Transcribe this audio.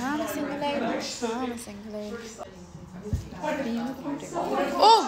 I'm a single lady. I'm a single lady. Being recorded. Oh!